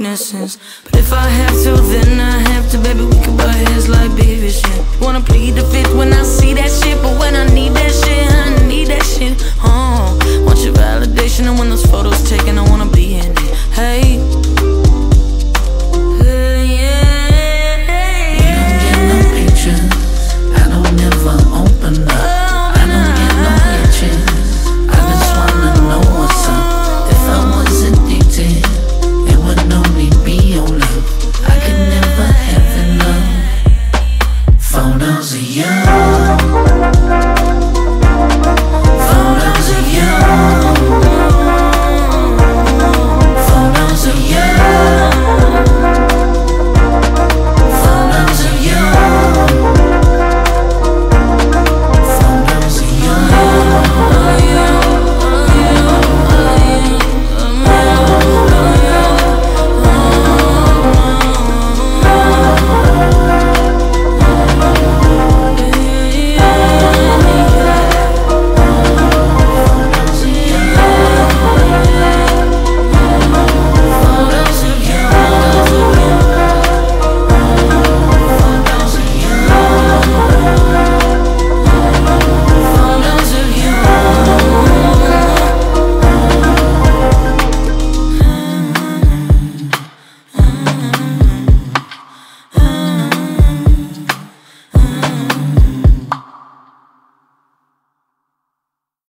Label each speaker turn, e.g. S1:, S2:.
S1: weaknesses. But if I have to, then I have to, baby. We can butt heads like baby shit. Wanna plead the fifth when I see that shit, but when I need that shit, I need that shit. Oh, want your validation, and when those photos taken, I wanna be in it. Hey,